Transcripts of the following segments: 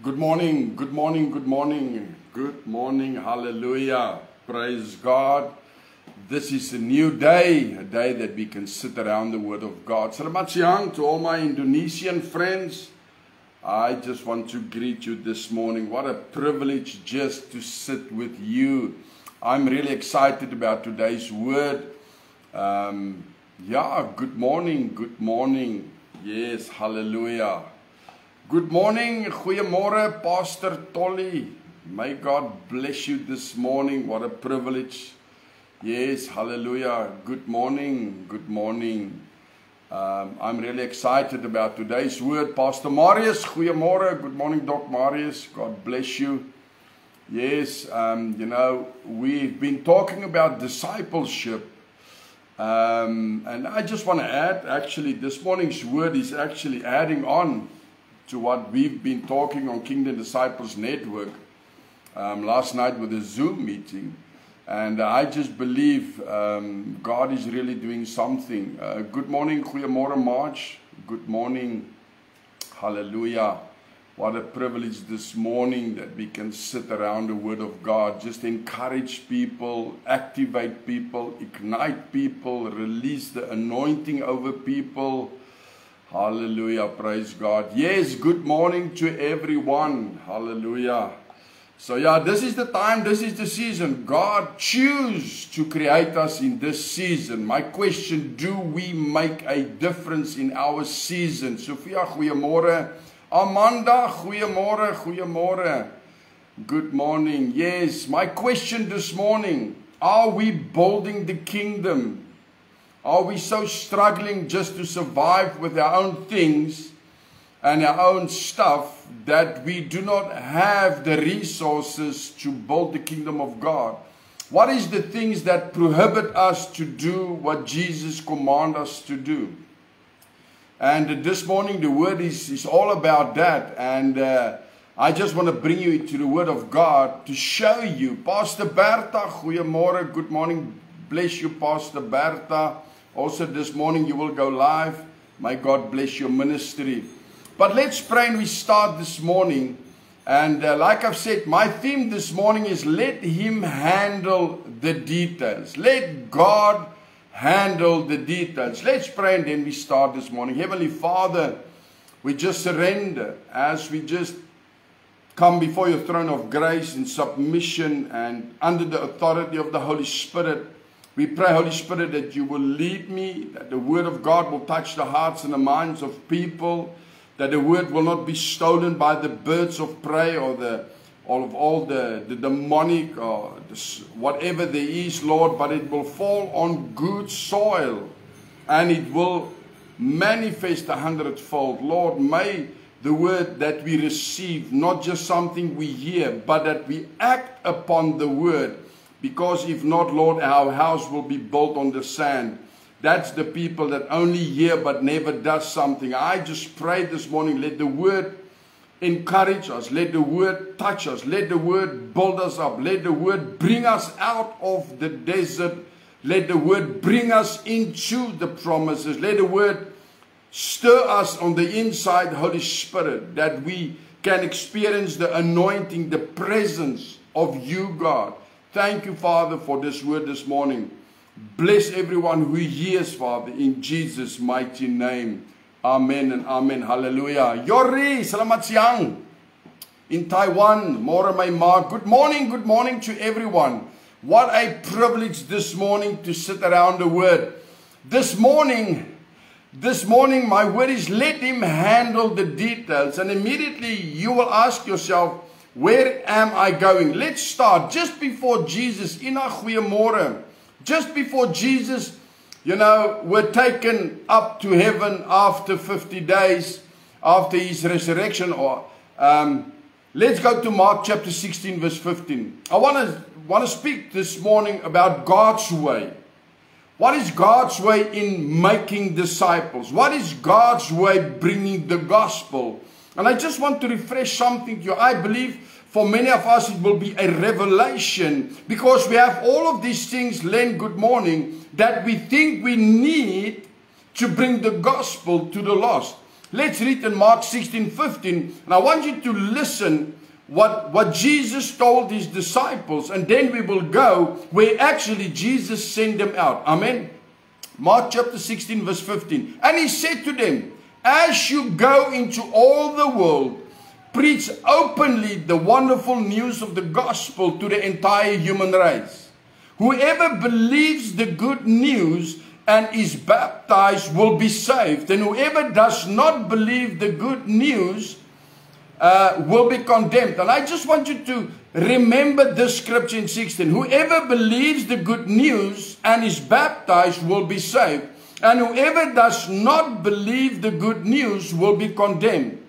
Good morning, good morning, good morning, good morning, hallelujah. Praise God. This is a new day, a day that we can sit around the Word of God. Selamat siang to all my Indonesian friends. I just want to greet you this morning. What a privilege just to sit with you. I'm really excited about today's word. Um, yeah, good morning, good morning. Yes, hallelujah. Good morning, goeiemôre Pastor Tolly. May God bless you this morning. What a privilege. Yes, hallelujah. Good morning, good morning. Um, I'm really excited about today's word. Pastor Marius, goeiemôre. Good morning, Doc Marius. God bless you. Yes, um, you know, we've been talking about discipleship. Um, and I just want to add, actually, this morning's word is actually adding on to what we've been talking on Kingdom Disciples Network um, last night with a Zoom meeting. And I just believe um, God is really doing something. Uh, good morning, goeiemôre March. Good morning. Hallelujah. What a privilege this morning that we can sit around the Word of God, just encourage people, activate people, ignite people, release the anointing over people. Hallelujah. Praise God. Yes, good morning to everyone. Hallelujah. So yeah, this is the time, this is the season. God choose to create us in this season. My question, do we make a difference in our season? Sofia, goeiemôre. Amanda, goeiemôre, goeiemôre. Good morning. Yes, my question this morning, are we building the kingdom? Are we so struggling just to survive with our own things and our own stuff that we do not have the resources to build the kingdom of God? What is the things that prohibit us to do what Jesus command us to do? And this morning the word is, is all about that. And uh, I just want to bring you to the word of God to show you. Pastor Bertha, goeiemôre, good morning. Bless you, Pastor Bertha. Also, this morning you will go live. May God bless your ministry. But let's pray and we start this morning. And uh, like I've said, my theme this morning is let Him handle the details. Let God handle the details. Let's pray and then we start this morning. Heavenly Father, we just surrender as we just come before your throne of grace in submission and under the authority of the Holy Spirit. We pray, Holy Spirit, that you will lead me, that the word of God will touch the hearts and the minds of people, that the word will not be stolen by the birds of prey or the all of all the, the demonic or the, whatever there is, Lord, but it will fall on good soil and it will manifest a hundredfold. Lord, may the word that we receive, not just something we hear, but that we act upon the word because if not, Lord, our house will be built on the sand. That's the people that only hear but never does something. I just pray this morning, let the word encourage us. Let the word touch us. Let the word build us up. Let the word bring us out of the desert. Let the word bring us into the promises. Let the word stir us on the inside, Holy Spirit, that we can experience the anointing, the presence of you, God. Thank you, Father, for this word this morning. Bless everyone who hears, Father, in Jesus' mighty name. Amen and amen. Hallelujah. Yori, selamat siang. In Taiwan, more my ma. Good morning, good morning to everyone. What a privilege this morning to sit around the word. This morning, this morning my word is let him handle the details. And immediately you will ask yourself, where am I going? Let's start just before Jesus in our goeiemôre. Just before Jesus, you know, were taken up to heaven after 50 days after his resurrection or um, let's go to Mark chapter 16 verse 15. I want to want to speak this morning about God's way. What is God's way in making disciples? What is God's way bringing the gospel? And I just want to refresh something to you. I believe for many of us it will be a revelation because we have all of these things, Len, good morning, that we think we need to bring the gospel to the lost. Let's read in Mark 16 15. And I want you to listen what, what Jesus told his disciples, and then we will go where actually Jesus sent them out. Amen. Mark chapter 16, verse 15. And he said to them, As you go into all the world, preach openly the wonderful news of the gospel to the entire human race. Whoever believes the good news and is baptized will be saved, and whoever does not believe the good news uh, will be condemned. And I just want you to remember this scripture in 16. Whoever believes the good news and is baptized will be saved, and whoever does not believe the good news will be condemned.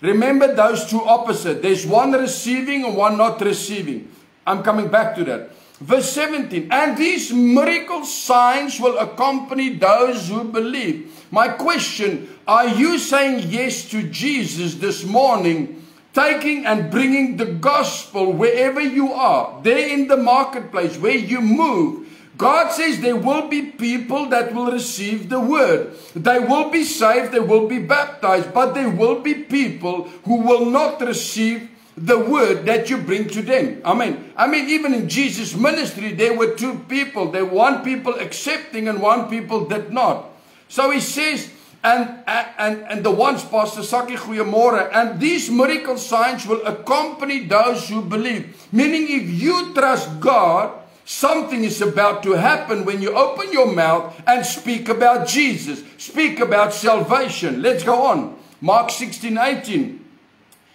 Remember those two opposite. There's one receiving and one not receiving. I'm coming back to that. Verse 17. And these miracle signs will accompany those who believe. My question, are you saying yes to Jesus this morning, taking and bringing the gospel wherever you are, there in the marketplace, where you move, God says there will be people that will receive the word. They will be saved, they will be baptized, but there will be people who will not receive the word that you bring to them. Amen. I mean, even in Jesus' ministry, there were two people. There were one people accepting and one people did not. So he says, and, and, and the ones, Pastor Saki Goeiemorgen, and these miracle signs will accompany those who believe. Meaning, if you trust God, Something is about to happen when you open your mouth and speak about Jesus, speak about salvation. Let's go on. Mark 16 18.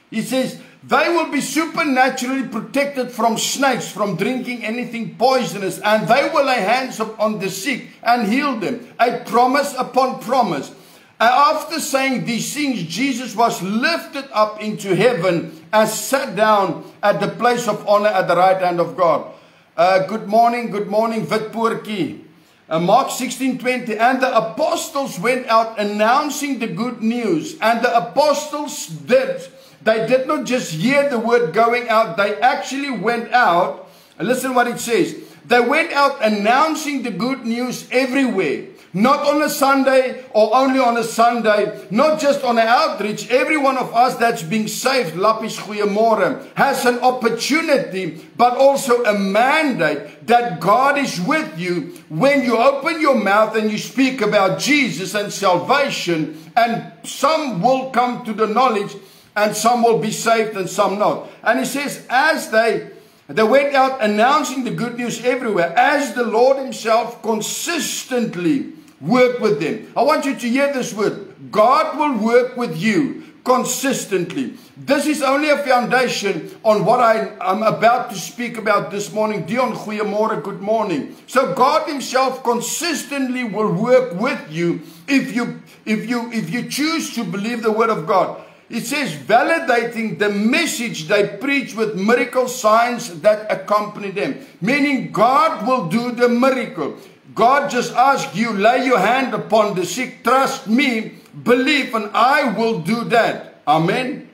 He says, They will be supernaturally protected from snakes, from drinking anything poisonous, and they will lay hands on the sick and heal them. A promise upon promise. After saying these things, Jesus was lifted up into heaven and sat down at the place of honor at the right hand of God. Uh, good morning, good morning, Witpoortjie. Uh, Mark 16:20 and the apostles went out announcing the good news and the apostles did. They did not just hear the word going out they actually went out. Listen what it says. They went out announcing the good news everywhere Not on a Sunday or only on a Sunday, not just on an outreach. Every one of us that's being saved, Lapis Goeiemorgen, has an opportunity, but also a mandate that God is with you when you open your mouth and you speak about Jesus and salvation, and some will come to the knowledge and some will be saved and some not. And he says, as they they went out announcing the good news everywhere, as the Lord Himself consistently work with them. I want you to hear this word. God will work with you consistently. This is only a foundation on what I, am about to speak about this morning. Dion, goeiemorgen, good morning. So God himself consistently will work with you if you, if you, if you choose to believe the word of God. It says validating the message they preach with miracle signs that accompany them. Meaning God will do the miracle. God just asks you, lay your hand upon the sick, trust me, believe, and I will do that. Amen.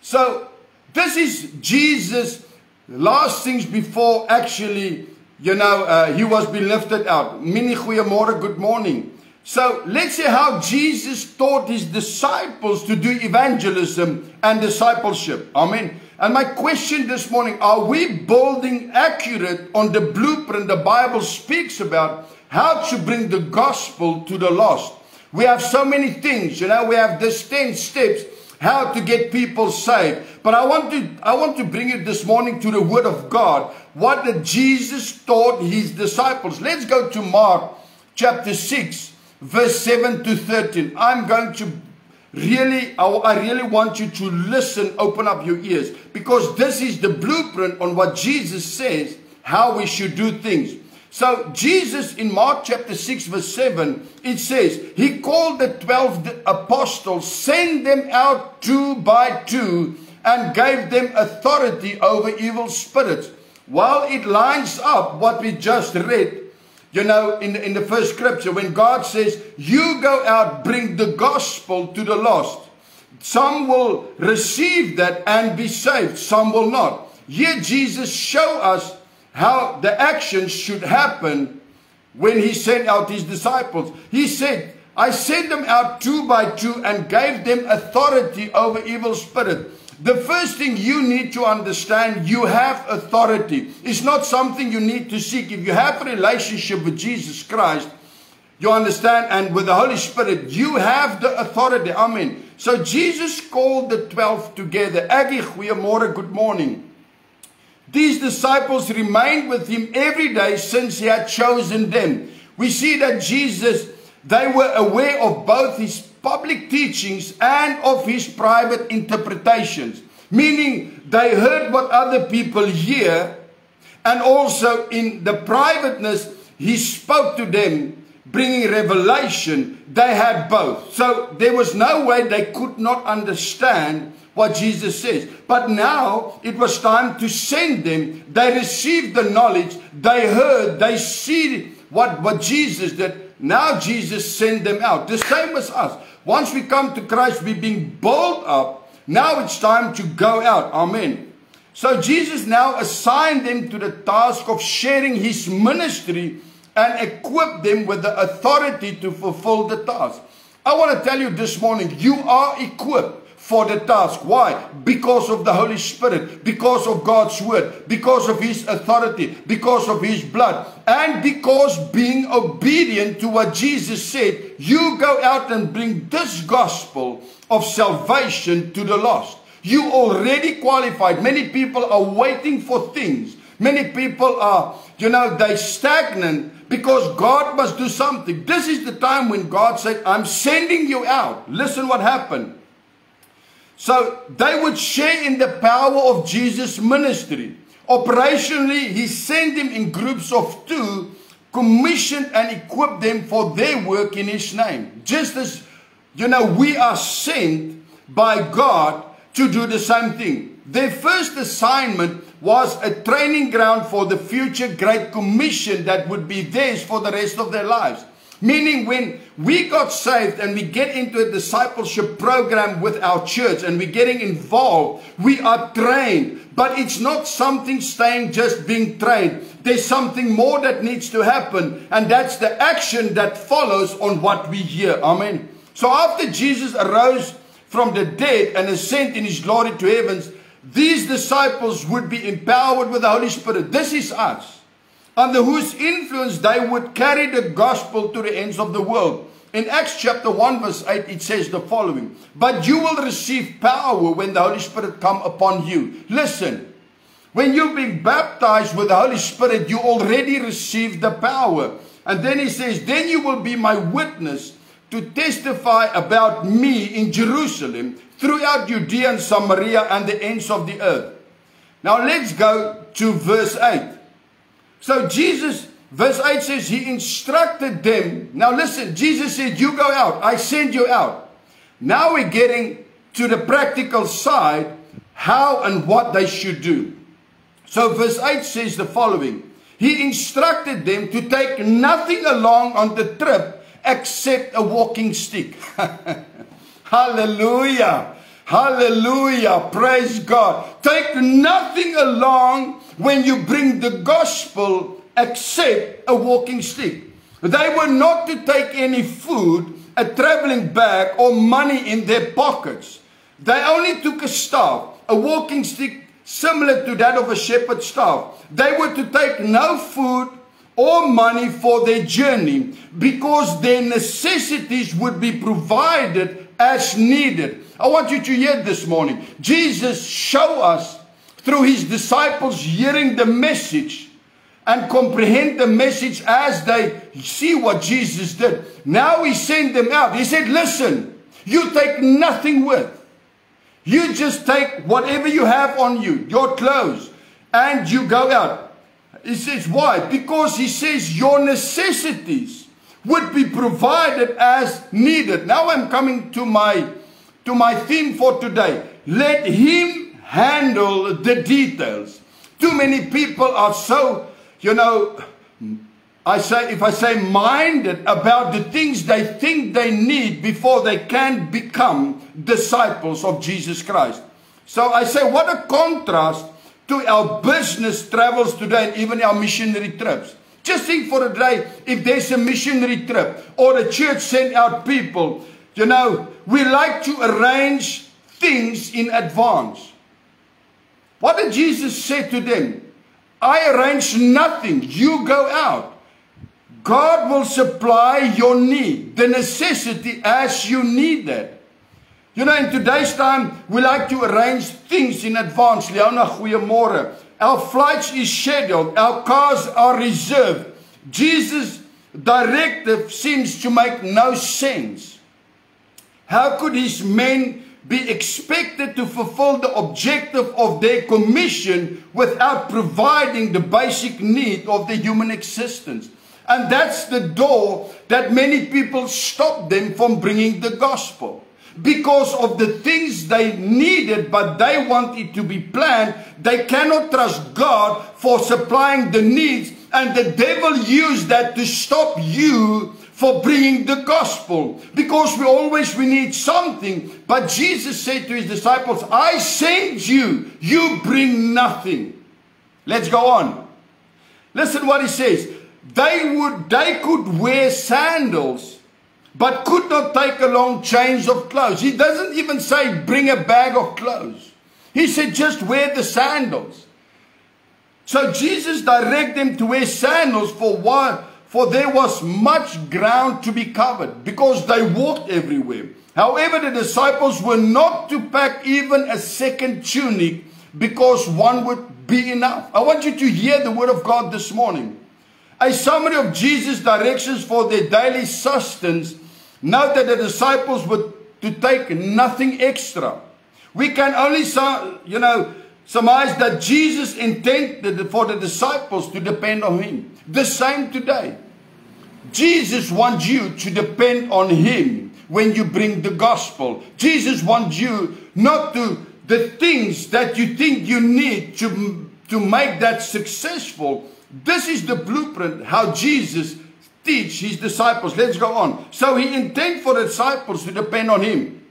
So, this is Jesus' last things before actually, you know, uh, he was being lifted out. Mini good morning. So, let's see how Jesus taught his disciples to do evangelism and discipleship. Amen. And my question this morning are we building accurate on the blueprint the Bible speaks about how to bring the gospel to the lost? We have so many things, you know, we have this 10 steps how to get people saved. But I want to I want to bring you this morning to the word of God. What did Jesus taught his disciples? Let's go to Mark chapter 6 verse 7 to 13. I'm going to really, I really want you to listen, open up your ears, because this is the blueprint on what Jesus says, how we should do things. So, Jesus in Mark chapter 6, verse 7, it says, He called the 12 apostles, sent them out two by two, and gave them authority over evil spirits. While it lines up what we just read You know, in the, in the first scripture, when God says, You go out, bring the gospel to the lost. Some will receive that and be saved, some will not. Here, Jesus show us how the actions should happen when he sent out his disciples. He said, I sent them out two by two and gave them authority over evil spirit. The first thing you need to understand, you have authority. It's not something you need to seek. If you have a relationship with Jesus Christ, you understand, and with the Holy Spirit, you have the authority. Amen. So Jesus called the 12 together. Aggie, goeiemorgen, good morning. These disciples remained with him every day since he had chosen them. We see that Jesus, they were aware of both his public teachings and of his private interpretations. Meaning they heard what other people hear and also in the privateness he spoke to them bringing revelation, they had both. So there was no way they could not understand what Jesus says. But now it was time to send them. They received the knowledge, they heard, they see what, what Jesus did. Now Jesus sent them out. The same as us. Once we come to Christ, we're being built up. Now it's time to go out. Amen. So Jesus now assigned them to the task of sharing his ministry and equip them with the authority to fulfill the task. I want to tell you this morning, you are equipped for the task. Why? Because of the Holy Spirit, because of God's word, because of His authority, because of His blood, and because being obedient to what Jesus said, you go out and bring this gospel of salvation to the lost. You already qualified. Many people are waiting for things. Many people are, you know, they stagnant because God must do something. This is the time when God said, I'm sending you out. Listen what happened. So they would share in the power of Jesus' ministry. Operationally, he sent them in groups of two, commissioned and equipped them for their work in his name. Just as, you know, we are sent by God to do the same thing. Their first assignment was a training ground for the future great commission that would be theirs for the rest of their lives. Meaning, when we got saved and we get into a discipleship program with our church and we're getting involved, we are trained. But it's not something staying just being trained. There's something more that needs to happen, and that's the action that follows on what we hear. Amen. So, after Jesus arose from the dead and ascended in his glory to heavens, these disciples would be empowered with the Holy Spirit. This is us. Under whose influence they would carry the gospel to the ends of the world. In Acts chapter 1 verse 8 it says the following. But you will receive power when the Holy Spirit come upon you. Listen. When you've been baptized with the Holy Spirit, you already received the power. And then he says, then you will be my witness to testify about me in Jerusalem, throughout Judea and Samaria and the ends of the earth. Now let's go to verse 8. So Jesus, verse 8 says, He instructed them. Now listen, Jesus said, You go out, I send you out. Now we're getting to the practical side, how and what they should do. So verse 8 says the following He instructed them to take nothing along on the trip except a walking stick. Hallelujah. Hallelujah. Praise God. Take nothing along when you bring the gospel except a walking stick. They were not to take any food, a traveling bag, or money in their pockets. They only took a staff, a walking stick similar to that of a shepherd's staff. They were to take no food or money for their journey because their necessities would be provided as needed. I want you to hear this morning. Jesus show us through his disciples hearing the message and comprehend the message as they see what Jesus did. Now he sent them out. He said, listen, you take nothing with. You just take whatever you have on you, your clothes, and you go out. He says, why? Because he says your necessities would be provided as needed. Now I'm coming to my to my theme for today. Let him handle the details. Too many people are so, you know, I say, if I say minded about the things they think they need before they can become disciples of Jesus Christ. So I say, what a contrast to our business travels today and even our missionary trips. Just think for a day if there's a missionary trip or the church sent out people. You know, we like to arrange things in advance. What did Jesus say to them? I arrange nothing. You go out. God will supply your need, the necessity as you need it. You know, in today's time, we like to arrange things in advance. Leona, goeiemôre. Our flights is scheduled. Our cars are reserved. Jesus' directive seems to make no sense. How could his men be expected to fulfill the objective of their commission without providing the basic need of the human existence? And that's the door that many people stop them from bringing the gospel. Because of the things they needed, but they want it to be planned, they cannot trust God for supplying the needs, and the devil used that to stop you for bringing the gospel. Because we always we need something. But jesus said to his disciples i sent you. You bring nothing. Let's go on. Listen what he says. They would they could wear sandals but could not take along change of clothes. He doesn't even say bring a bag of clothes. He said just wear the sandals. So jesus directed them to wear sandals for what for there was much ground to be covered because they walked everywhere. However, the disciples were not to pack even a second tunic because one would be enough. I want you to hear the word of God this morning. A summary of Jesus' directions for their daily sustenance. Note that the disciples were to take nothing extra. We can only, you know, surmise that Jesus intended for the disciples to depend on him. The same today. Jesus wants you to depend on him when you bring the gospel. Jesus wants you not to the things that you think you need to, to make that successful. This is the blueprint how Jesus teach his disciples. Let's go on. So he intended for the disciples to depend on him.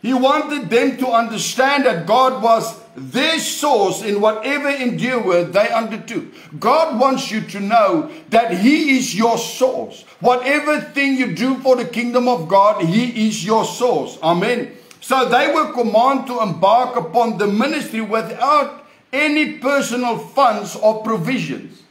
He wanted them to understand that God was their source in whatever endeavor they undertook. God wants you to know that He is your source. Whatever thing you do for the kingdom of God, He is your source. Amen. So they were commanded to embark upon the ministry without any personal funds or provisions.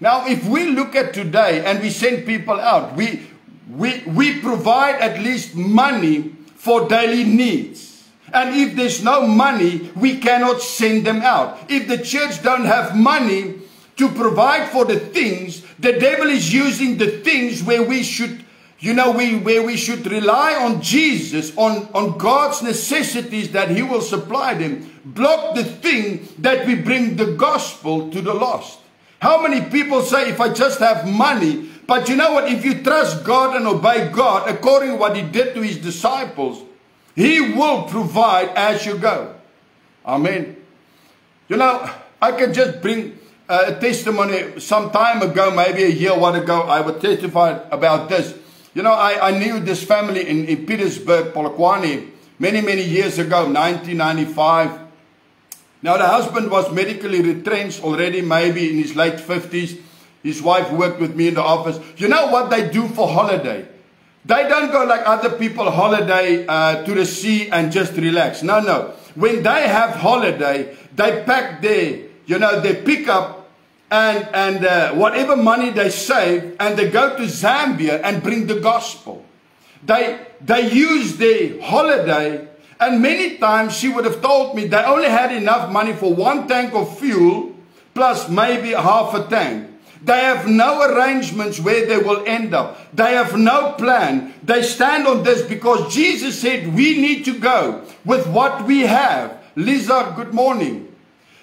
Now, if we look at today and we send people out, we, we, we provide at least money for daily needs. And if there's no money, we cannot send them out. If the church don't have money to provide for the things, the devil is using the things where we should, you know, we, where we should rely on Jesus, on, on God's necessities that he will supply them. Block the thing that we bring the gospel to the lost. How many people say, if I just have money, but you know what? If you trust God and obey God according to what He did to His disciples, He will provide as you go. Amen. You know, I can just bring a testimony some time ago, maybe a year one ago, I would testify about this. You know, I, I knew this family in, in Petersburg, Polokwane, many, many years ago, 1995. Now, the husband was medically retrenched already, maybe in his late 50s. His wife worked with me in the office. You know what they do for holiday? They don't go like other people holiday uh, to the sea and just relax. No, no. When they have holiday, they pack their, you know, they pick up and, and uh, whatever money they save and they go to Zambia and bring the gospel. They, they use their holiday and many times she would have told me they only had enough money for one tank of fuel plus maybe half a tank. They have no arrangements where they will end up. They have no plan. They stand on this because Jesus said we need to go with what we have. Lizard, good morning.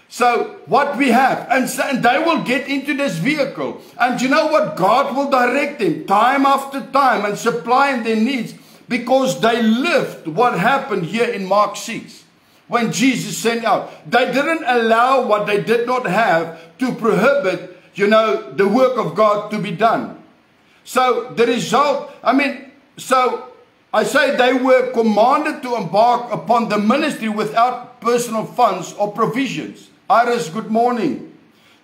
So, what we have, and, so, and they will get into this vehicle. And you know what? God will direct them time after time and supply their needs because they lived what happened here in Mark 6 when Jesus sent out. They didn't allow what they did not have to prohibit you know, the work of God to be done. So the result, I mean, so I say they were commanded to embark upon the ministry without personal funds or provisions. Iris, good morning.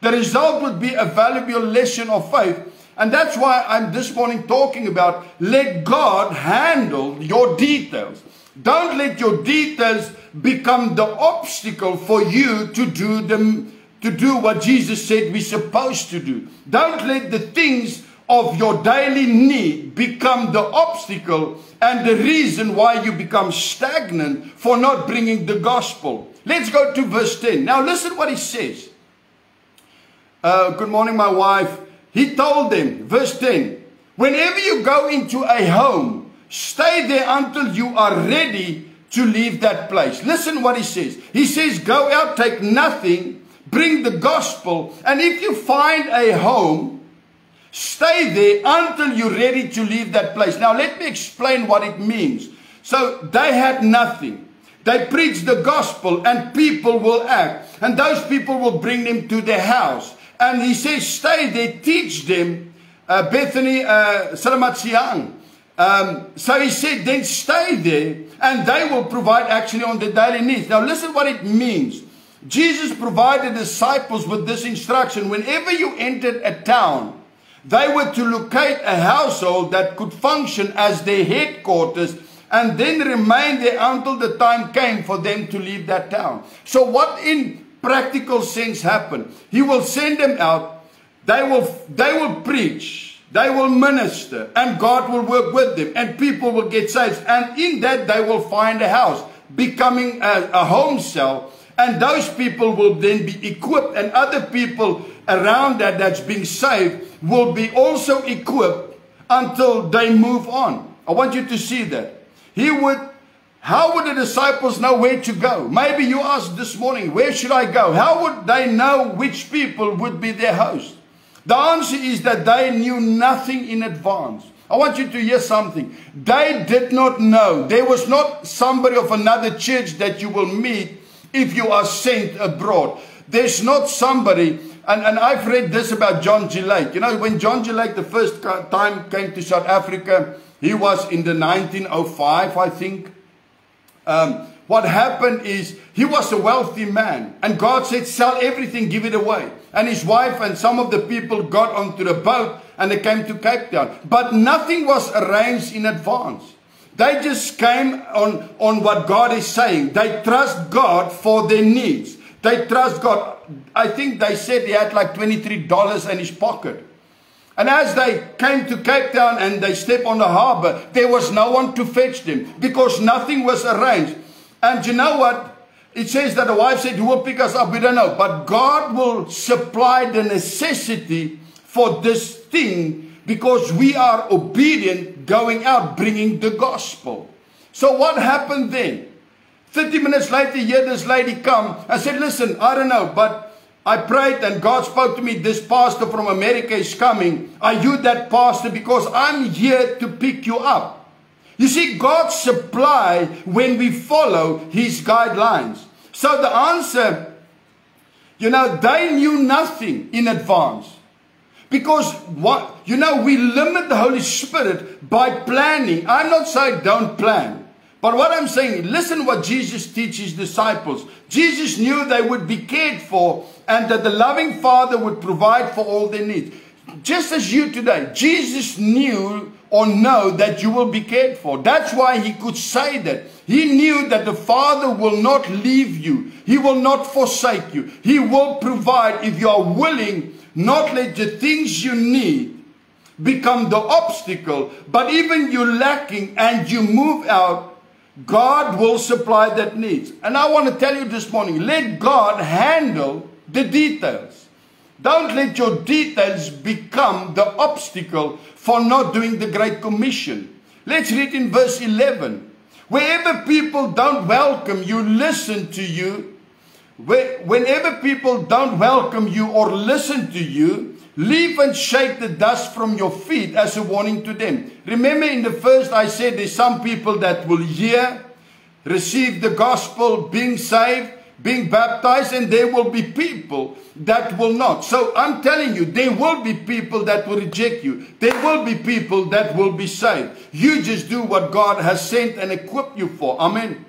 The result would be a valuable lesson of faith. And that's why I'm this morning talking about let God handle your details. Don't let your details become the obstacle for you to do them to do what Jesus said we're supposed to do. Don't let the things of your daily need become the obstacle and the reason why you become stagnant for not bringing the gospel. Let's go to verse 10. Now, listen what he says. Uh, good morning, my wife. He told them, verse 10 Whenever you go into a home, stay there until you are ready to leave that place. Listen what he says. He says, Go out, take nothing, bring the gospel, and if you find a home, Stay there until you're ready to leave that place. Now, let me explain what it means. So, they had nothing. They preached the gospel, and people will act. And those people will bring them to their house. And he says, Stay there, teach them. Uh, Bethany uh. Um, so he said, Then stay there, and they will provide actually on the daily needs. Now, listen what it means. Jesus provided disciples with this instruction whenever you entered a town, they were to locate a household that could function as their headquarters and then remain there until the time came for them to leave that town. So, what in practical sense happened? He will send them out, they will, they will preach, they will minister, and God will work with them, and people will get saved. And in that, they will find a house, becoming a, a home cell. And those people will then be equipped, and other people around that that's being saved will be also equipped until they move on. I want you to see that. He would, how would the disciples know where to go? Maybe you asked this morning, where should I go? How would they know which people would be their host? The answer is that they knew nothing in advance. I want you to hear something. They did not know. There was not somebody of another church that you will meet if you are sent abroad. There's not somebody and, and I've read this about John G. Lake. You know, when John G. Lake the first time came to South Africa, he was in the 1905, I think. Um, what happened is he was a wealthy man, and God said, Sell everything, give it away. And his wife and some of the people got onto the boat and they came to Cape Town. But nothing was arranged in advance. They just came on, on what God is saying. They trust God for their needs. They trust God. I think they said he had like $23 in his pocket. And as they came to Cape Town and they stepped on the harbor, there was no one to fetch them because nothing was arranged. And you know what? It says that the wife said, Who will pick us up? We don't know. But God will supply the necessity for this thing because we are obedient going out bringing the gospel. So, what happened then? 30 minutes later, here this lady come. I said, listen, I don't know, but I prayed and God spoke to me, this pastor from America is coming. Are you that pastor? Because I'm here to pick you up. You see, God supply when we follow his guidelines. So the answer, you know, they knew nothing in advance. Because what, you know, we limit the Holy Spirit by planning. I'm not saying don't plan. But what I'm saying, listen what Jesus teaches disciples. Jesus knew they would be cared for and that the loving Father would provide for all their needs. Just as you today, Jesus knew or know that you will be cared for. That's why he could say that. He knew that the Father will not leave you. He will not forsake you. He will provide if you are willing, not let the things you need become the obstacle, but even you're lacking and you move out God will supply that needs. And I want to tell you this morning, let God handle the details. Don't let your details become the obstacle for not doing the Great Commission. Let's read in verse 11. Wherever people don't welcome you, listen to you. Whenever people don't welcome you or listen to you, Leave and shake the dust from your feet as a warning to them. Remember, in the first, I said there's some people that will hear, receive the gospel, being saved, being baptized, and there will be people that will not. So I'm telling you, there will be people that will reject you. There will be people that will be saved. You just do what God has sent and equipped you for. Amen.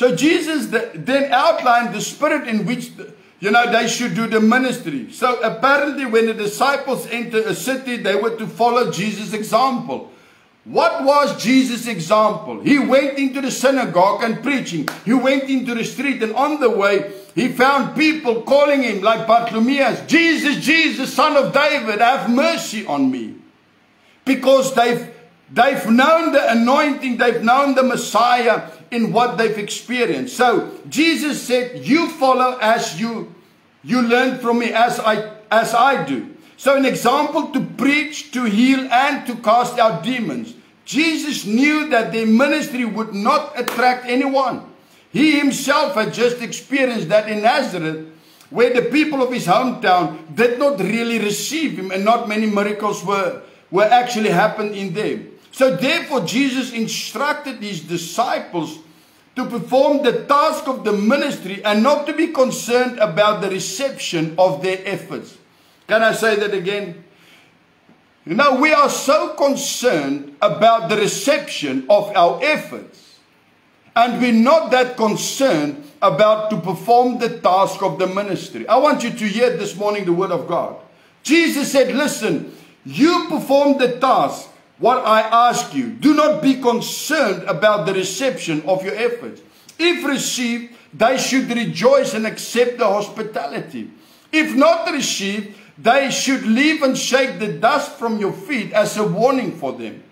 So Jesus then outlined the spirit in which the, you know, they should do the ministry. So apparently, when the disciples entered a city, they were to follow Jesus' example. What was Jesus' example? He went into the synagogue and preaching. He went into the street, and on the way, he found people calling him like Bartimaeus, Jesus, Jesus, son of David, have mercy on me. Because they've, they've known the anointing, they've known the Messiah in what they've experienced. So Jesus said, You follow as you, you learn from me, as I, as I do. So, an example to preach, to heal, and to cast out demons. Jesus knew that their ministry would not attract anyone. He himself had just experienced that in Nazareth, where the people of his hometown did not really receive him, and not many miracles were, were actually happened in them. So, therefore, Jesus instructed his disciples to perform the task of the ministry and not to be concerned about the reception of their efforts. Can I say that again? You know, we are so concerned about the reception of our efforts, and we're not that concerned about to perform the task of the ministry. I want you to hear this morning the word of God. Jesus said, Listen, you perform the task, what I ask you. Do not be concerned about the reception of your efforts. If received, they should rejoice and accept the hospitality. If not received, they should leave and shake the dust from your feet as a warning for them.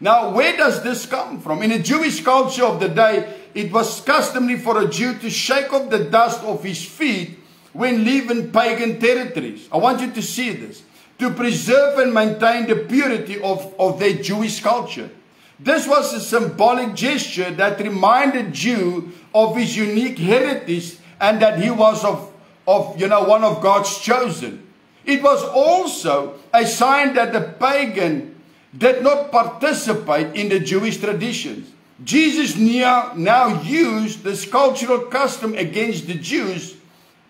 Now, where does this come from? In a Jewish culture of the day, it was customary for a Jew to shake off the dust off his feet when leaving pagan territories. I want you to see this. To preserve and maintain the purity of, of their Jewish culture. This was a symbolic gesture that reminded Jew of his unique heritage and that he was of of, you know, one of God's chosen. It was also a sign that the pagan did not participate in the Jewish traditions. Jesus now, now used this cultural custom against the Jews,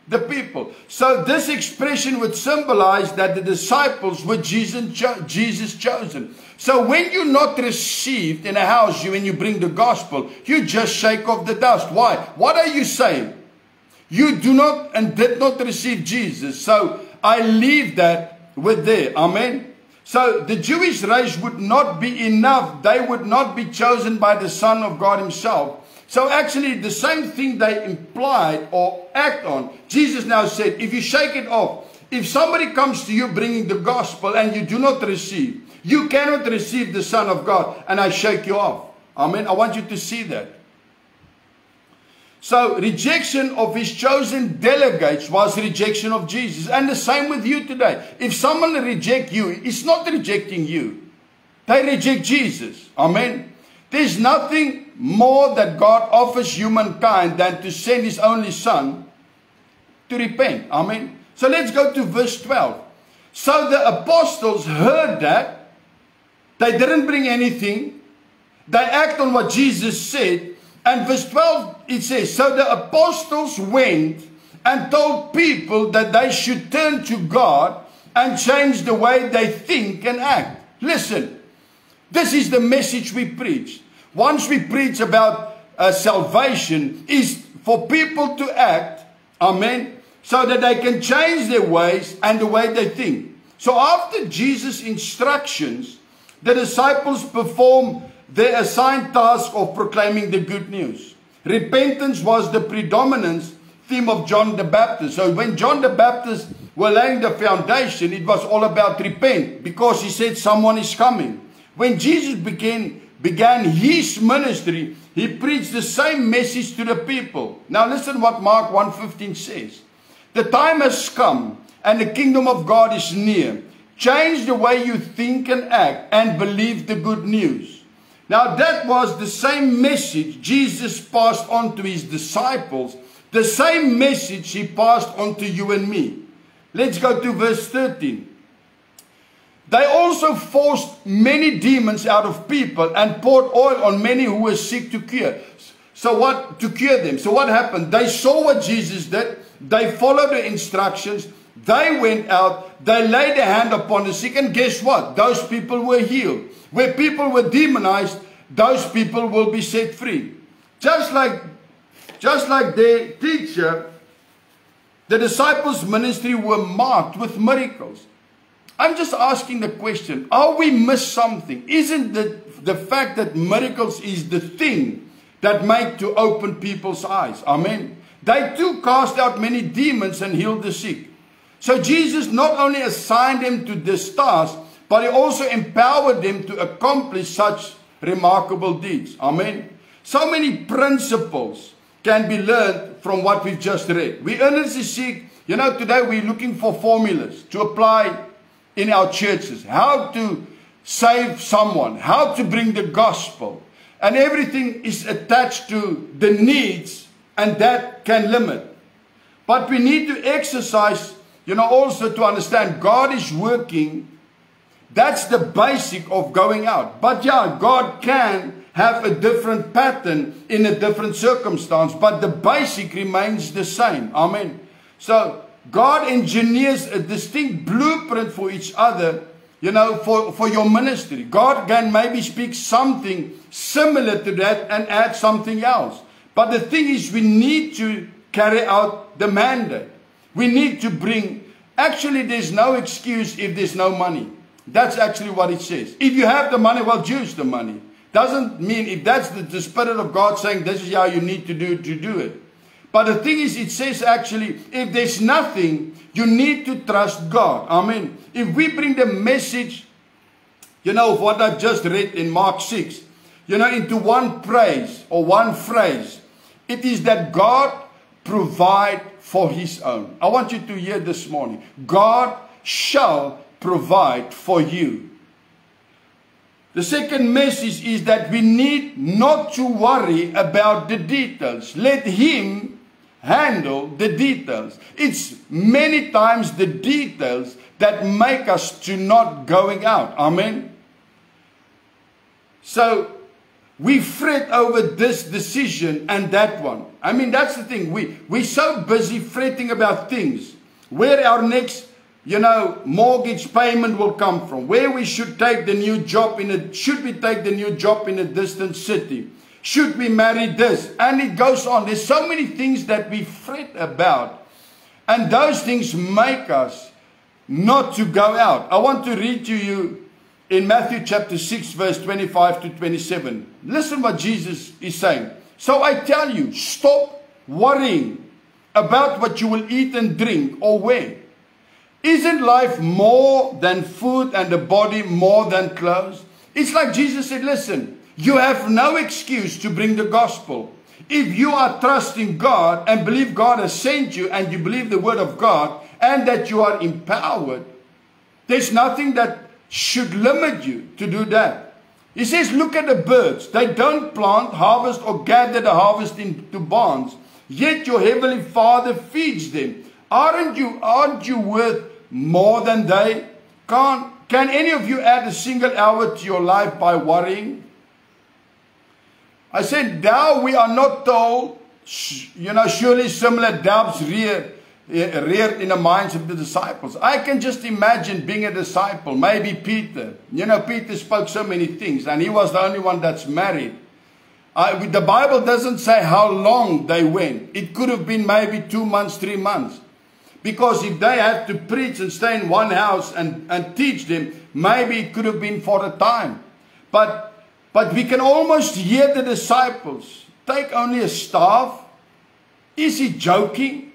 the people. So this expression would symbolize that the disciples were Jesus, Jesus chosen. So when you're not received in a house, you when you bring the gospel, you just shake off the dust. Why? What are you saying? You do not and did not receive Jesus. So I leave that with there. Amen. So the Jewish race would not be enough. They would not be chosen by the Son of God Himself. So actually, the same thing they implied or act on, Jesus now said, if you shake it off, if somebody comes to you bringing the gospel and you do not receive, you cannot receive the Son of God, and I shake you off. Amen. I want you to see that. So, rejection of his chosen delegates was rejection of Jesus. And the same with you today. If someone reject you, it's not rejecting you. They reject Jesus. Amen. There's nothing more that God offers humankind than to send his only son to repent. Amen. So let's go to verse 12. So the apostles heard that. They didn't bring anything. They act on what Jesus said. And verse 12, it says, So the apostles went and told people that they should turn to God and change the way they think and act. Listen, this is the message we preach. Once we preach about uh, salvation, is for people to act, amen, so that they can change their ways and the way they think. So after Jesus' instructions, the disciples perform their assigned task of proclaiming the good news. Repentance was the predominant theme of John the Baptist. So when John the Baptist were laying the foundation, it was all about repent because he said someone is coming. When Jesus began, began his ministry, he preached the same message to the people. Now listen what Mark 1.15 says. The time has come and the kingdom of God is near. Change the way you think and act and believe the good news. Now, that was the same message Jesus passed on to his disciples, the same message he passed on to you and me. Let's go to verse 13. They also forced many demons out of people and poured oil on many who were sick to cure. So what to cure them? So what happened? They saw what Jesus did. They followed the instructions. They went out. They laid a hand upon the sick, and guess what? Those people were healed. Where people were demonized, those people will be set free. Just like, just like their teacher The disciples' ministry were marked with miracles. I'm just asking the question, are we miss something? Isn't the, the fact that miracles is the thing that make to open people's eyes? Amen. They too cast out many demons and healed the sick. So Jesus not only assigned them to this task, but he also empowered them to accomplish such remarkable deeds. Amen. So many principles can be learned from what we've just read. We earnestly seek, you know, today we're looking for formulas to apply in our churches, how to save someone, how to bring the gospel. And everything is attached to the needs, and that can limit. But we need to exercise, you know, also to understand God is working. That's the basic of going out. But yeah, God can have a different pattern in a different circumstance, but the basic remains the same. Amen. So God engineers a distinct blueprint for each other, you know, for, for your ministry. God can maybe speak something similar to that and add something else. But the thing is, we need to carry out the mandate. We need to bring, actually, there's no excuse if there's no money. That's actually what it says. If you have the money, well, use the money. Doesn't mean if that's the, the Spirit of God saying this is how you need to do to do it. But the thing is, it says actually, if there's nothing, you need to trust God. Amen. If we bring the message, you know, of what I've just read in Mark 6, you know, into one praise or one phrase, it is that God provide for his own. I want you to hear this morning. God shall provide for you. The second message is that we need not to worry about the details. Let him handle the details. It's many times the details that make us to not going out. Amen. So we fret over this decision and that one. I mean, that's the thing. We, we're so busy fretting about things. Where our next, you know, mortgage payment will come from. Where we should take the new job in a, should we take the new job in a distant city? Should we marry this? And it goes on. There's so many things that we fret about. And those things make us not to go out. I want to read to you in Matthew chapter 6, verse 25 to 27. Listen what Jesus is saying. So I tell you, stop worrying about what you will eat and drink or wear. Isn't life more than food and the body more than clothes? It's like Jesus said, listen, you have no excuse to bring the gospel. If you are trusting God and believe God has sent you and you believe the word of God and that you are empowered, there's nothing that should limit you to do that. He says, look at the birds. They don't plant, harvest, or gather the harvest into barns. Yet your heavenly Father feeds them. Aren't you, aren't you worth more than they? Can't, can any of you add a single hour to your life by worrying? I said, now we are not told, you know, surely similar doubts reared, eh, reared in the minds of the disciples. I can just imagine being a disciple, maybe Peter. You know, Peter spoke so many things, and he was the only one that's married. I, the Bible doesn't say how long they went. It could have been maybe two months, three months. Because if they had to preach and stay in one house and, and teach them, maybe it could have been for a time. But but we can almost hear the disciples take only a staff. Is he joking?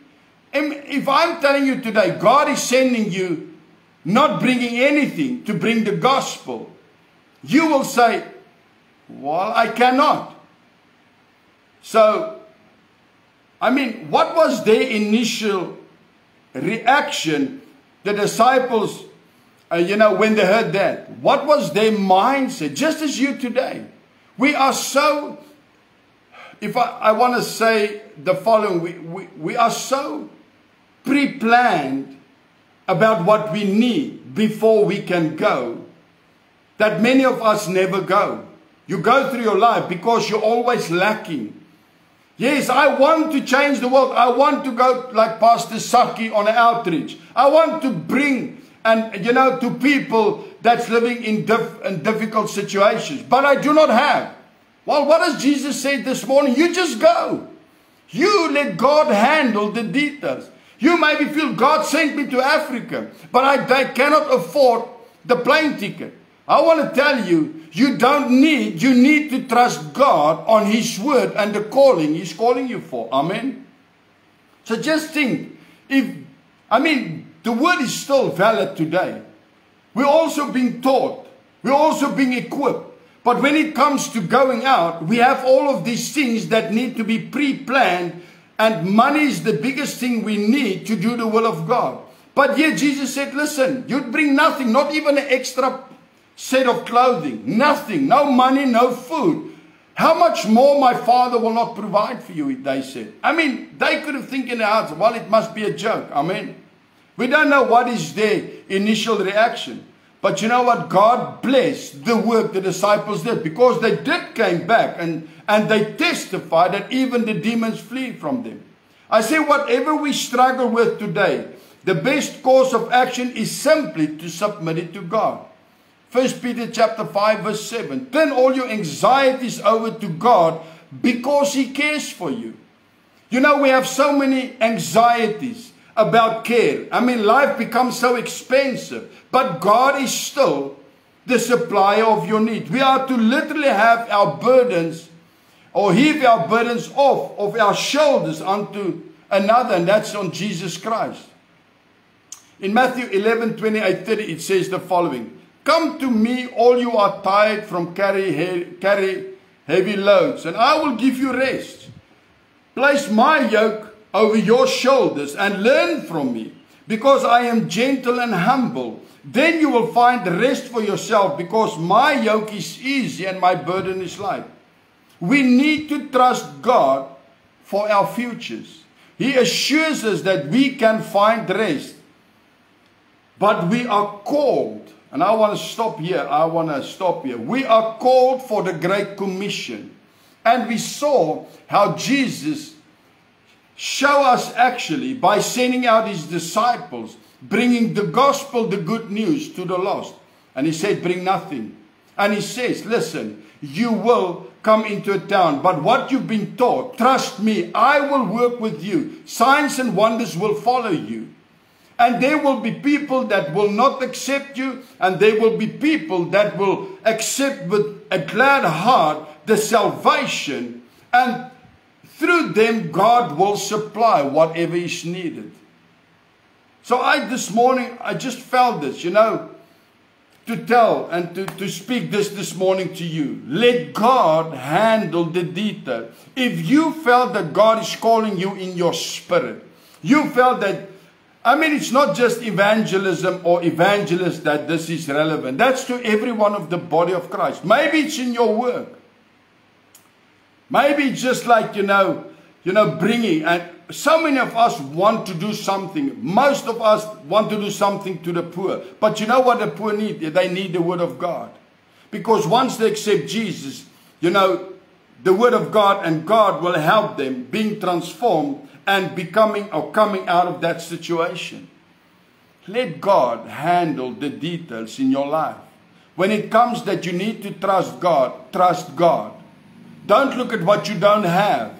And if I'm telling you today, God is sending you, not bringing anything to bring the gospel, you will say, Well, I cannot. So, I mean, what was their initial reaction? The disciples uh, you know, when they heard that? What was their mindset? Just as you today. We are so, if I, I want to say the following, we, we, we are so pre planned about what we need before we can go that many of us never go. You go through your life because you're always lacking. Yes, I want to change the world. I want to go like Pastor Saki on an outreach. I want to bring and, you know, to people that's living in, dif in difficult situations. But I do not have. Well, what does Jesus say this morning? You just go. You let God handle the details. You maybe feel God sent me to Africa, but I, I cannot afford the plane ticket. I want to tell you, you don't need, you need to trust God on His word and the calling He's calling you for. Amen. So just think, if, I mean, the word is still valid today. We're also being taught. We're also being equipped. But when it comes to going out, we have all of these things that need to be pre-planned and money is the biggest thing we need to do the will of God. But yet Jesus said, listen, you'd bring nothing, not even an extra set of clothing, nothing, no money, no food. How much more my father will not provide for you, they said. I mean, they could have think in their hearts, well, it must be a joke. Amen. We don't know what is their initial reaction. But you know what? God blessed the work the disciples did because they did came back and, and they testified that even the demons flee from them. I say whatever we struggle with today, the best course of action is simply to submit it to God. 1 Peter chapter 5 verse 7. Turn all your anxieties over to God because he cares for you. You know, we have so many anxieties about care. I mean, life becomes so expensive, but God is still the supplier of your need. We are to literally have our burdens or heave our burdens off of our shoulders unto another, and that's on Jesus Christ. In Matthew 11 28 30, it says the following Come to me, all you are tired from carry, he carry heavy loads, and I will give you rest. Place my yoke over your shoulders and learn from me, because I am gentle and humble. Then you will find rest for yourself, because my yoke is easy and my burden is light. We need to trust God for our futures. He assures us that we can find rest. But we are called and I want to stop here. I want to stop here. We are called for the Great Commission. And we saw how Jesus show us actually by sending out his disciples, bringing the gospel, the good news to the lost. And he said, bring nothing. And he says, listen, you will come into a town, but what you've been taught, trust me, I will work with you. Signs and wonders will follow you. And there will be people that will not accept you, and there will be people that will accept with a glad heart the salvation, and through them, God will supply whatever is needed. So, I this morning, I just felt this, you know, to tell and to, to speak this this morning to you. Let God handle the detail. If you felt that God is calling you in your spirit, you felt that I mean, it's not just evangelism or evangelists that this is relevant. That's to every one of the body of Christ. Maybe it's in your work. Maybe just like, you know, you know, bringing, and so many of us want to do something. Most of us want to do something to the poor. But you know what the poor need? They need the word of God. Because once they accept Jesus, you know, the word of God and God will help them being transformed and becoming or coming out of that situation. Let God handle the details in your life. When it comes that you need to trust God, trust God. Don't look at what you don't have.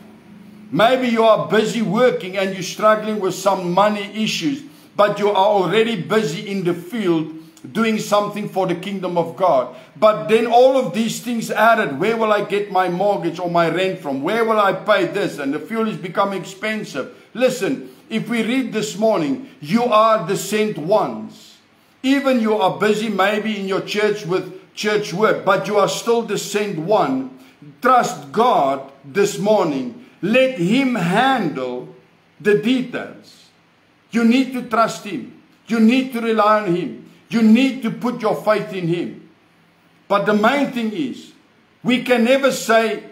Maybe you are busy working and you're struggling with some money issues, but you are already busy in the field doing something for the kingdom of God. But then all of these things added, where will I get my mortgage or my rent from? Where will I pay this? And the fuel is becoming expensive. Listen, if we read this morning, you are the sent ones. Even you are busy maybe in your church with church work, but you are still the sent one. Trust God this morning. Let Him handle the details. You need to trust Him. You need to rely on Him. You need to put your faith in Him. But the main thing is, we can never say,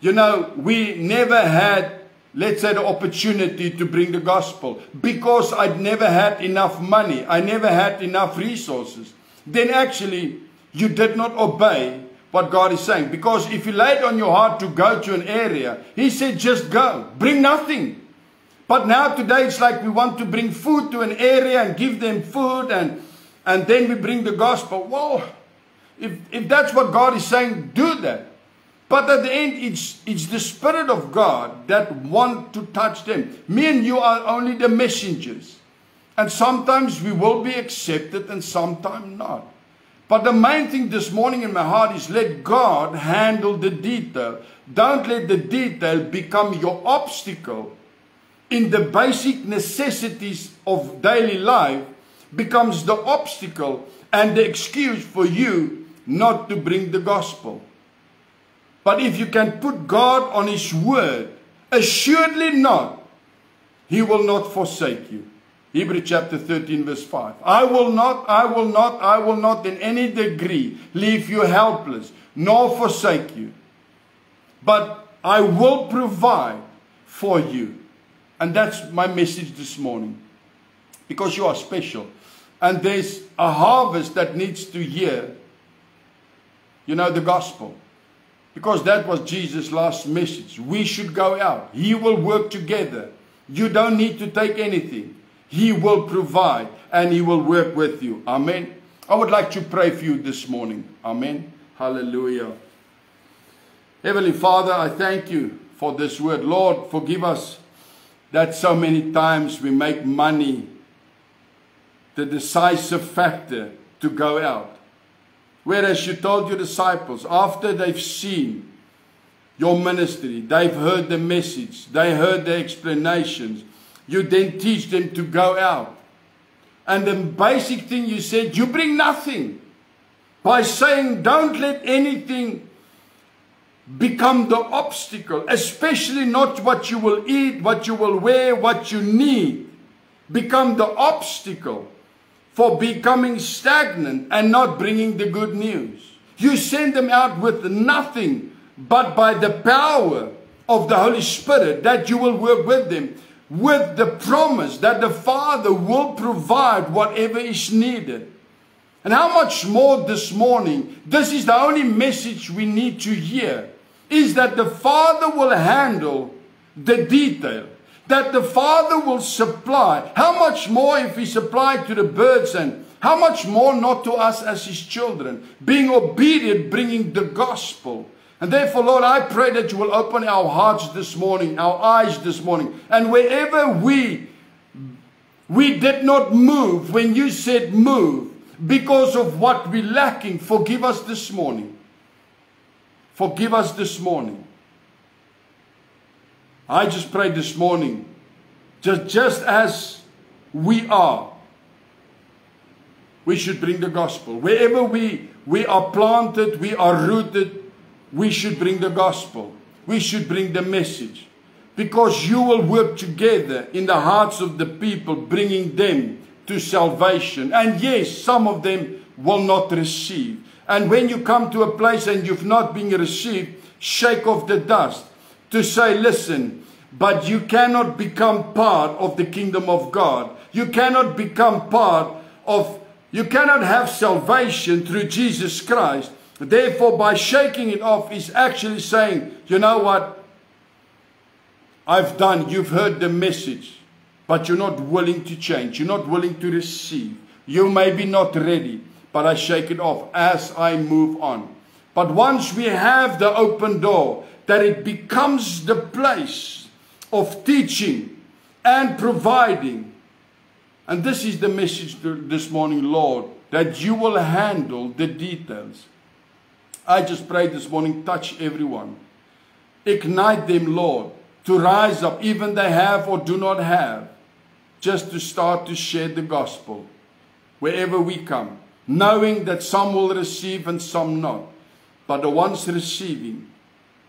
you know, we never had, let's say, the opportunity to bring the gospel because I'd never had enough money. I never had enough resources. Then actually, you did not obey what God is saying. Because if He laid on your heart to go to an area, He said, just go, bring nothing. But now today it's like we want to bring food to an area and give them food and and then we bring the gospel. Well, if, if that's what God is saying, do that. But at the end, it's, it's the Spirit of God that want to touch them. Me and you are only the messengers. And sometimes we will be accepted and sometimes not. But the main thing this morning in my heart is let God handle the detail. Don't let the detail become your obstacle in the basic necessities of daily life becomes the obstacle and the excuse for you not to bring the gospel. But if you can put God on His word, assuredly not, He will not forsake you. Hebrew chapter 13, verse 5. I will not, I will not, I will not in any degree leave you helpless, nor forsake you. But I will provide for you. And that's my message this morning. Because you are special. And there's a harvest that needs to hear, you know, the gospel. Because that was Jesus' last message. We should go out. He will work together. You don't need to take anything. He will provide and He will work with you. Amen. I would like to pray for you this morning. Amen. Hallelujah. Heavenly Father, I thank you for this word. Lord, forgive us that so many times we make money the decisive factor to go out. Whereas you told your disciples, after they've seen your ministry, they've heard the message, they heard the explanations, you then teach them to go out. And the basic thing you said, you bring nothing. By saying, don't let anything become the obstacle, especially not what you will eat, what you will wear, what you need, become the obstacle for becoming stagnant and not bringing the good news. You send them out with nothing but by the power of the Holy Spirit that you will work with them with the promise that the Father will provide whatever is needed. And how much more this morning, this is the only message we need to hear is that the Father will handle the detail, that the Father will supply. How much more if He supplied to the birds and how much more not to us as His children, being obedient, bringing the gospel. And therefore, Lord, I pray that you will open our hearts this morning, our eyes this morning, and wherever we we did not move when you said move because of what we're lacking, forgive us this morning. Forgive us this morning. I just pray this morning, just, just as we are, we should bring the gospel. Wherever we, we are planted, we are rooted, we should bring the gospel. We should bring the message. Because you will work together in the hearts of the people, bringing them to salvation. And yes, some of them will not receive. And when you come to a place and you've not been received, shake off the dust to say, listen, but you cannot become part of the kingdom of God. You cannot become part of, you cannot have salvation through Jesus Christ. Therefore, by shaking it off, is actually saying, you know what? I've done, you've heard the message, but you're not willing to change. You're not willing to receive. You may be not ready but I shake it off as I move on. But once we have the open door, that it becomes the place of teaching and providing. And this is the message this morning, Lord, that you will handle the details. I just pray this morning, touch everyone. Ignite them, Lord, to rise up, even they have or do not have, just to start to share the gospel wherever we come knowing that some will receive and some not. But the ones receiving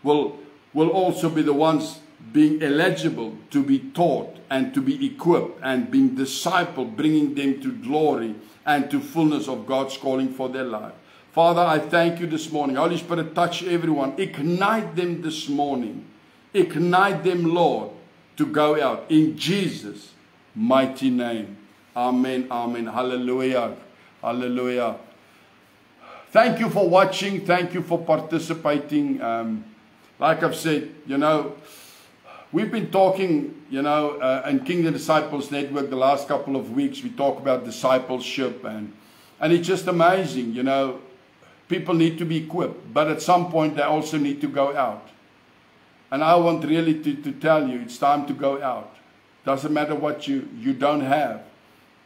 will, will also be the ones being eligible to be taught and to be equipped and being discipled, bringing them to glory and to fullness of God's calling for their life. Father, I thank you this morning. Holy Spirit, touch everyone. Ignite them this morning. Ignite them, Lord, to go out in Jesus' mighty name. Amen. Amen. Hallelujah. Hallelujah. Thank you for watching. Thank you for participating. Um, like I've said, you know, we've been talking, you know, uh, in Kingdom Disciples Network the last couple of weeks. We talk about discipleship and and it's just amazing, you know. People need to be equipped, but at some point they also need to go out. And I want really to, to tell you it's time to go out. Doesn't matter what you, you don't have.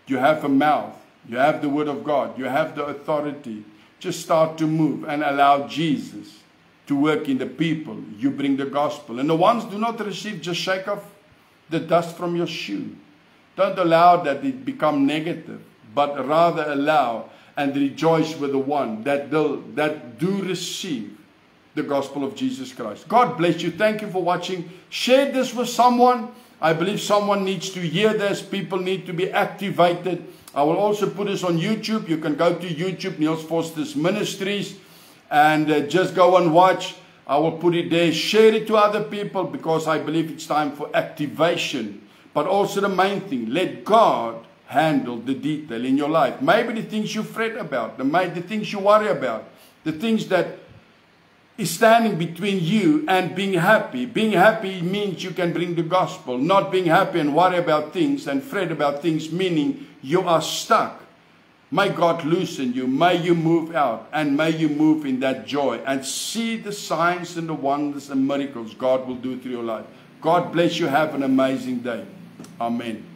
You have a mouth, you have the Word of God, you have the authority. Just start to move and allow Jesus to work in the people. You bring the gospel. And the ones do not receive, just shake off the dust from your shoe. Don't allow that it become negative, but rather allow and rejoice with the one that do, that do receive the gospel of Jesus Christ. God bless you. Thank you for watching. Share this with someone. I believe someone needs to hear this. People need to be activated. I will also put this on YouTube. You can go to YouTube, Niels Foster's Ministries, and uh, just go and watch. I will put it there. Share it to other people because I believe it's time for activation. But also the main thing, let God handle the detail in your life. Maybe the things you fret about, the, the things you worry about, the things that is standing between you and being happy. Being happy means you can bring the gospel. Not being happy and worry about things and fret about things, meaning you are stuck. May God loosen you. May you move out and may you move in that joy and see the signs and the wonders and miracles God will do through your life. God bless you. Have an amazing day. Amen.